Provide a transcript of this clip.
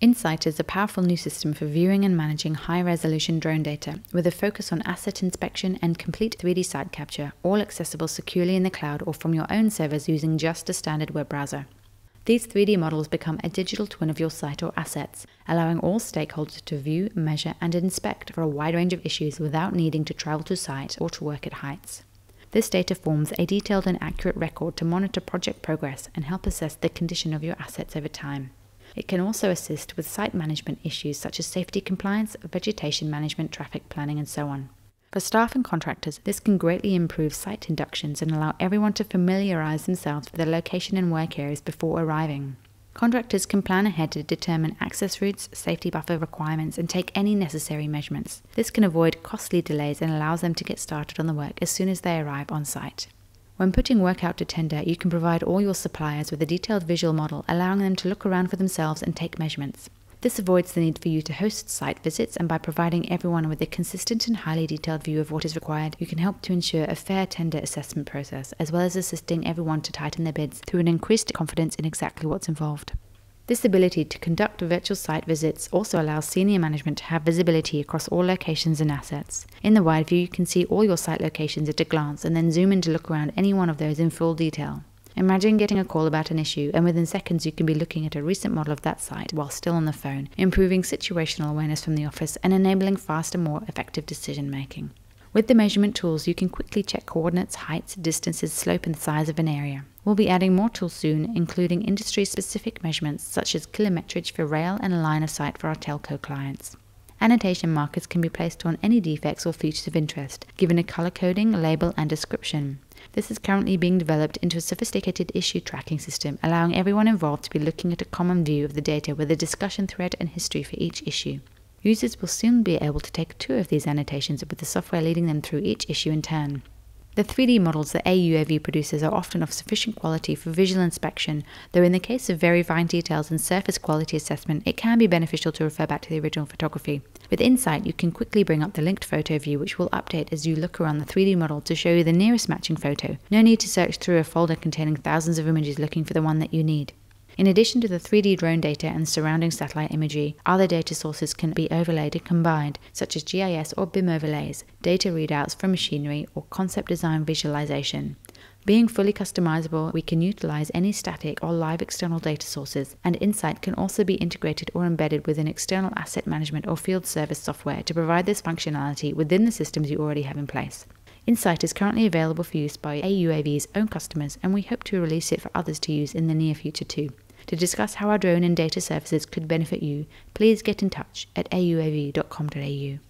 inSite is a powerful new system for viewing and managing high resolution drone data with a focus on asset inspection and complete 3D site capture, all accessible securely in the cloud or from your own servers using just a standard web browser. These 3D models become a digital twin of your site or assets, allowing all stakeholders to view, measure, and inspect for a wide range of issues without needing to travel to site or to work at heights. This data forms a detailed and accurate record to monitor project progress and help assess the condition of your assets over time. It can also assist with site management issues such as safety compliance, vegetation management, traffic planning, and so on. For staff and contractors, this can greatly improve site inductions and allow everyone to familiarise themselves with the location and work areas before arriving. Contractors can plan ahead to determine access routes, safety buffer requirements, and take any necessary measurements. This can avoid costly delays and allows them to get started on the work as soon as they arrive on site. When putting work out to tender, you can provide all your suppliers with a detailed visual model, allowing them to look around for themselves and take measurements. This avoids the need for you to host site visits, and by providing everyone with a consistent and highly detailed view of what is required, you can help to ensure a fair tender assessment process, as well as assisting everyone to tighten their bids through an increased confidence in exactly what's involved. This ability to conduct virtual site visits also allows senior management to have visibility across all locations and assets. In the wide view, you can see all your site locations at a glance and then zoom in to look around any one of those in full detail. Imagine getting a call about an issue, and within seconds you can be looking at a recent model of that site while still on the phone, improving situational awareness from the office and enabling faster, more effective decision making. With the measurement tools, you can quickly check coordinates, heights, distances, slope, and size of an area. We'll be adding more tools soon, including industry specific measurements such as kilometrage for rail and line of sight for our telco clients. Annotation markers can be placed on any defects or features of interest, given a color coding, label, and description. This is currently being developed into a sophisticated issue tracking system, allowing everyone involved to be looking at a common view of the data with a discussion thread and history for each issue. Users will soon be able to take two of these annotations with the software leading them through each issue in turn. The 3D models that AUAV produces are often of sufficient quality for visual inspection, though in the case of very fine details and surface quality assessment, it can be beneficial to refer back to the original photography. With inSite, you can quickly bring up the linked photo view, which will update as you look around the 3D model to show you the nearest matching photo. No need to search through a folder containing thousands of images looking for the one that you need. In addition to the 3D drone data and surrounding satellite imagery, other data sources can be overlaid and combined, such as GIS or BIM overlays, data readouts from machinery, or concept design visualization. Being fully customizable, we can utilize any static or live external data sources, and inSite can also be integrated or embedded within external asset management or field service software to provide this functionality within the systems you already have in place. inSite is currently available for use by AUAV's own customers, and we hope to release it for others to use in the near future too. To discuss how our drone and data services could benefit you, please get in touch at auav.com.au.